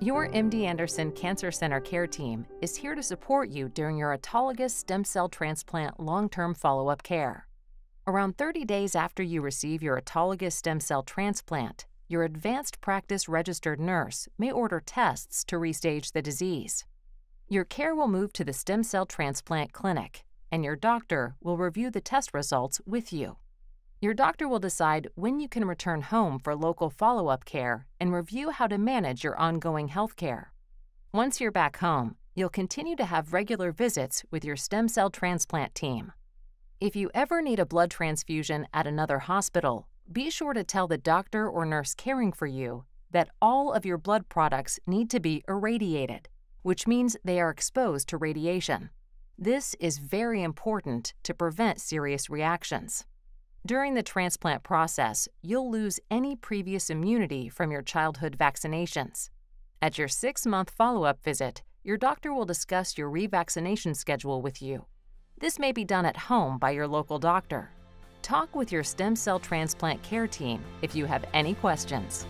Your MD Anderson Cancer Center care team is here to support you during your autologous stem cell transplant long term follow up care. Around 30 days after you receive your autologous stem cell transplant, your advanced practice registered nurse may order tests to restage the disease. Your care will move to the stem cell transplant clinic, and your doctor will review the test results with you. Your doctor will decide when you can return home for local follow up care and review how to manage your ongoing health care. Once you're back home, you'll continue to have regular visits with your stem cell transplant team. If you ever need a blood transfusion at another hospital, be sure to tell the doctor or nurse caring for you that all of your blood products need to be irradiated, which means they are exposed to radiation. This is very important to prevent serious reactions. During the transplant process, you'll lose any previous immunity from your childhood vaccinations. At your six month follow up visit, your doctor will discuss your revaccination schedule with you. This may be done at home by your local doctor. Talk with your stem cell transplant care team if you have any questions.